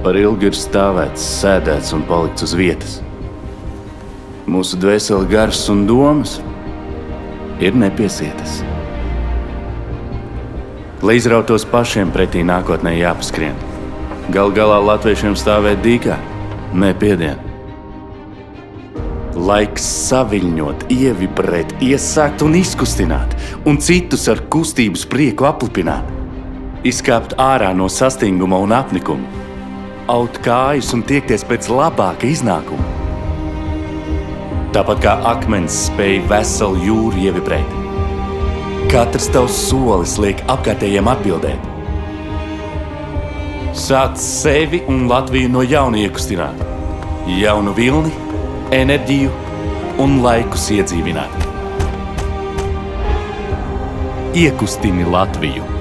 Par ilgu ir stāvēts, sēdēts un palikts uz vietas. Mūsu dvēseli gars un domas ir nepiesietas. Lai izrautos pašiem pretī nākotnē jāpaskrien. Gal galā latviešiem stāvēt dīkā, nepiedien. Laiks saviņot, ievibrēt, iesākt un izkustināt, un citus ar kustības prieku aplipināt. Izkāpt ārā no sastinguma un apnikuma, aut kājas un tiekties pēc labāka iznākuma. Tāpat kā akmens spēja veselu jūru ievibrēt. Katrs tavs solis liek apkārtējiem atbildēt. Sāc sevi un Latviju no jauna iekustināt. Jaunu vilni, enerģiju un laikus iedzīvināt. Iekustini Latviju!